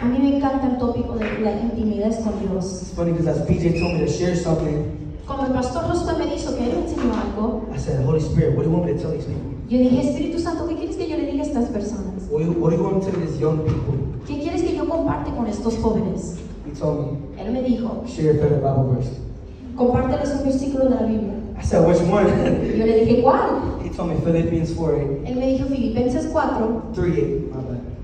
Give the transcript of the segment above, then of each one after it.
A mí me encanta el tópico de la intimidad con Dios. It's funny because as BJ told me to share something, Como el pastor Josué me dijo que él me enseñó algo, I said, Holy Spirit, what do you want me to tell these people? yo dije, Espíritu Santo, ¿qué quieres que yo le diga a estas personas? What do you, what do you want me to tell these young people? ¿Qué quieres que yo comparte con estos jóvenes? He told me, Él me dijo, share your favorite Bible verse. compárteles un versículo de la Biblia. I said, which one? Yo le dije, ¿cuál? he told me Philippians 4 8. Él me dijo Filipenses 4, 3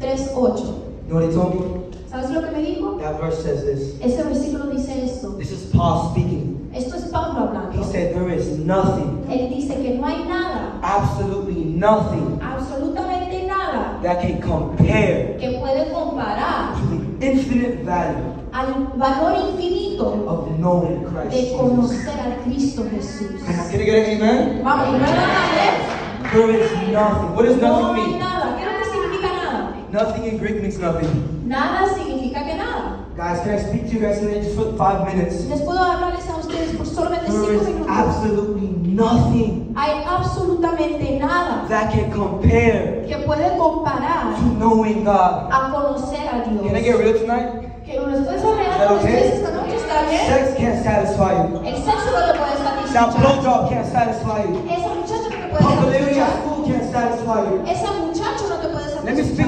8. My bad. 3, 8. You know what he told me? ¿Sabes lo que me dijo? That verse says this. Ese versículo dice esto. This is Paul speaking. Esto es Pablo He hablando. said, There is nothing, Él dice que no hay nada, absolutely nothing, absolutamente nada, that can compare que puede comparar to the infinite value al valor infinito of knowing Christ de conocer al Cristo Jesús. Can I get an amen? Vamos, no hay nada, There is nothing. What does. No nothing mean? nada. ¿Qué es lo que significa nada? Nothing in Greek means nothing. Nada significa que nada. Guys, can I speak to you guys today just for five minutes? Les puedo hablarles a ustedes por solamente There cinco is minutos. absolutely nothing Hay absolutamente nada that can compare que puede comparar to knowing God. a conocer a Dios. Can I get real tonight? Que that con ustedes esta noche, ¿está bien? Sex can't satisfy you. El sexo no te puede That satisfacer. blowjob can't satisfy you. Esa muchacha no te puede Popularity at satisfacer. school can't satisfy you. Esa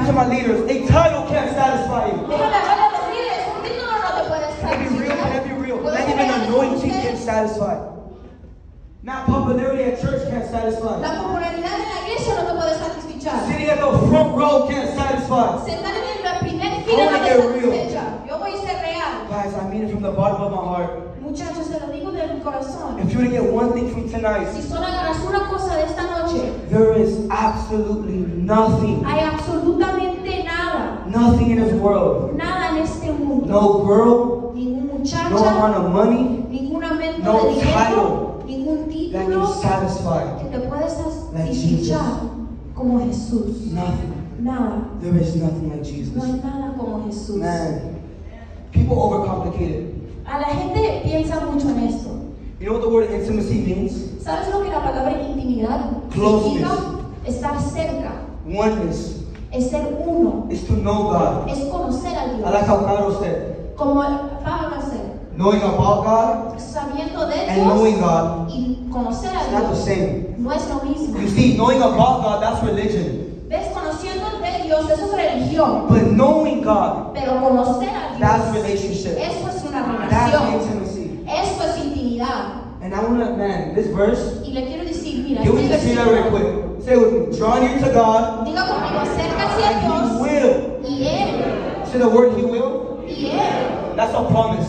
Speak to my leaders. A title can't satisfy you. Déjame hablarle a los líderes. Un título no te puede Can be real? Can be real? Not even anointing can satisfy. Not popularity at church can't satisfy. La popularidad en la iglesia no te puede satisfacer. Sitting at the front row can't satisfy. Sentar en la primera fila no te get real. satisfecha. Yo voy a ser real. Guys, I mean it from the bottom of my heart. Muchachos, se lo digo de mi corazón. If you were to get one thing from Si tonight, solo agarras una cosa de esta noche, there is absolutely nothing, hay absolutamente nada. Nothing in this world. Nada en este mundo. No girl, Ningún no muchacha, amount of money ningún aumento no de dinero, title ningún that título can satisfy. que te Jesus. satisfacer como Jesús. Nothing. Nada. There is nothing like No Jesus. hay nada como Jesús. Man, people overcomplicate it. A la gente piensa mucho en esto. You know what the word intimacy means? ¿Sabes lo que la palabra intimidad Closeness. significa? Estar cerca, Oneness es ser uno, is to know God. es conocer a Dios. Carlos said, Como Pablo hace, knowing about God sabiendo de and knowing Dios God y conocer a is not the Dios same. no es lo mismo. You see, knowing about God, that's religion. ¿Ves? Conociendo de Dios, eso es religión. But knowing God, Pero conocer a that's Dios, relationship. eso es una That's relación. intimacy. Eso es intimidad. And I wanna, man, this verse, Y le quiero decir, mira, can we este just say that real quick? Say it with me. Draw near to God, diga conmigo, acércase a and He will. y Él, Say the word He will. y Él. That's a promise.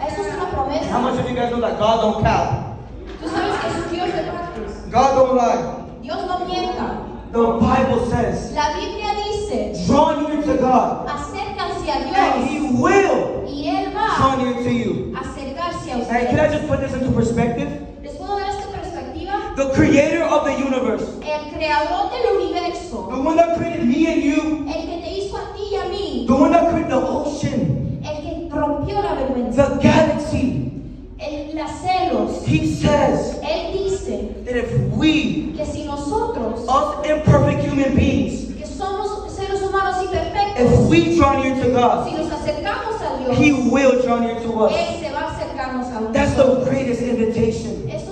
Eso es una How much of you guys know that God don't cap? Tú sabes que Dios de pactos. God don't lie. Dios no mienta. The Bible says, La Biblia dice, draw near to God, acércanse a and He will y Él draw near to you. acercarse a And can I just put this into perspective? ¿Les puedo dar esta perspectiva? The creator of the universe, El creador del universo, the one that created me and you, el que te hizo a ti y a mí, the one that created the ocean, el que rompió la vergüenza, the galaxy, el, las celos, He says Él dice that if we, que si nosotros, us imperfect human beings, que somos seres humanos if we draw near to God, si nos acercamos a Dios, He will draw near to us. Él se va a acercarnos a That's the greatest invitation. Eso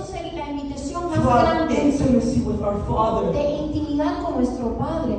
es la invitación to our intimacy with our Father. de intimidad con nuestro Padre.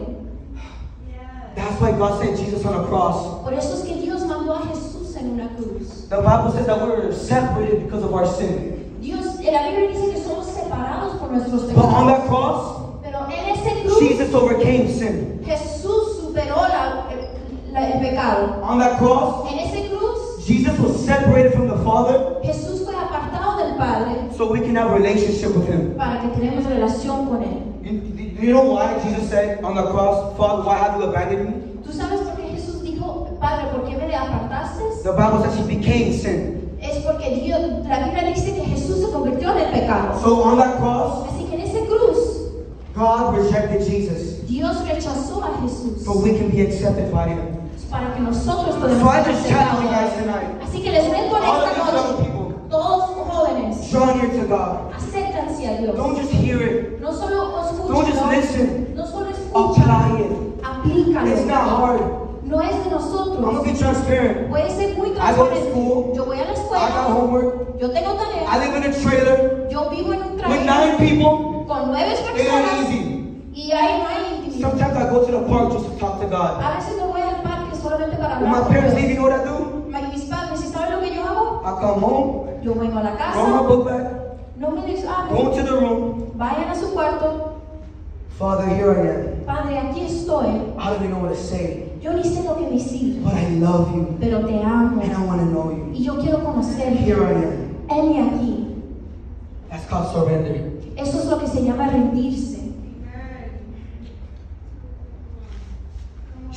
That's why God sent Jesus on a cross. Por eso es que Dios mandó a Jesús en una cruz. The Bible says that we're separated because of our sin. Dios, la Biblia dice que somos separados por nuestros pecados. But on that cross, Pero en ese cruz, Jesus overcame sin. Jesús superó la- el, la- el pecado. On that cross, En ese cruz, Jesus was separated from the Father Jesús fue apartado del Padre so we can have a relationship with Him. para que tenemos relación con Él. You, you know why Jesus said on the cross, Father, why have you abandoned me? ¿Tú sabes por qué Jesús dijo, Padre, ¿por qué me apartaste? The Bible says He became sin. Es porque Dios, la Biblia dice que Jesús se convirtió en el pecado. So on that cross, Así que en ese cruz, God rejected Jesus Dios rechazó a Jesús so we can be accepted by Him. para que nosotros So podamos I ser just challenge you guys aceptados. tonight. Así que les reto en esta noche, todos to God. acércanse a Dios. Don't just hear it. No solo Don't escuchen, just no, listen. no solo Apply escuchen, it. aplícalo. It's not hard transparent. Voy a ser muy I go to transparente. school. Yo voy a la I got escuela. homework. Yo tengo I tareas. live in a trailer Yo vivo en un with trailer nine people. con nueve It ain't personas. easy. Y ahí no hay intimidad. Sometimes I go to the park just to talk to God. A veces me voy al parque solamente para When my hablar parents leave, you know what I do? Ma- Mis padres, ¿y saben lo que yo hago? I come home, Yo vengo a la throw my casa, book back, no me les go hablo, into the room. vayan a su cuarto. Father, here I am. Padre, aquí estoy. I don't even know what to say, Yo ni sé lo que decir, but I love you pero te amo. and I want to know you. Y yo quiero conocerte. Here I am. Heme aquí. That's called surrender. Eso es lo que se llama rendirse.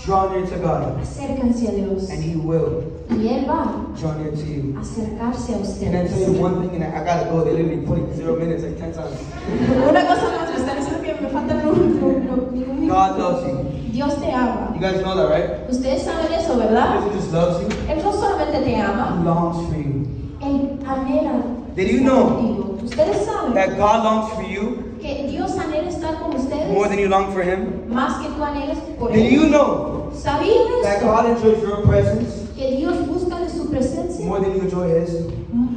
Draw near to God, Acércanse a Dios. and He will Y Él va draw near to you. acercarse a Can I tell you one thing? And I I gotta go. They literally put it zero minutes like ten times. Una cosa más, ustedes saben que me falta un un- un minuto. God loves you. Dios te ama. You guys know that, right? Ustedes saben eso, He ¿verdad? doesn't just loves you. Él no solamente te ama, He longs for you. Él anhela. Did you know. Ustedes saben That God longs for you que Dios anhela estar con ustedes more than you long for Him. más que tú anhelas por Él. you know ¿Sabían that? God enjoys your presence Que Dios busca de su presencia more than you enjoy His?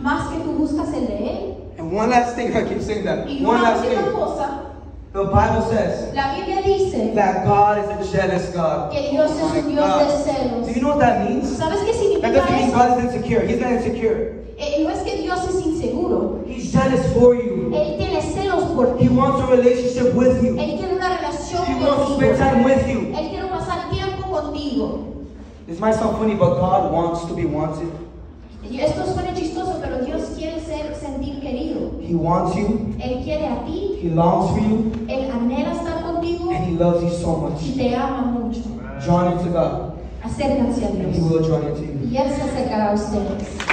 más que tú buscas el de Él. And one last thing, I keep saying that. Y One una last última thing. cosa, The Bible says la Biblia dice that God is a jealous God. que Dios es un Dios de celos. Do you know what that means? ¿Sabes qué That significa doesn't mean eso? God is insecure. He's not insecure. Eh, no es que Dios es inseguro. He's jealous for you. Él tiene por He wants a relationship with you. Él quiere una relación He wants to spend time with you. Él quiere pasar tiempo contigo. This might sound funny, but God wants to be wanted. Y esto suena chistoso, pero Dios quiere ser sentir querido. He wants you. Él quiere a ti. He longs for you. Él anhela estar contigo And He loves you so y much. te ama mucho. Draw near to God. Acércanse a And He will draw near to you. Y Él se acercará a ustedes.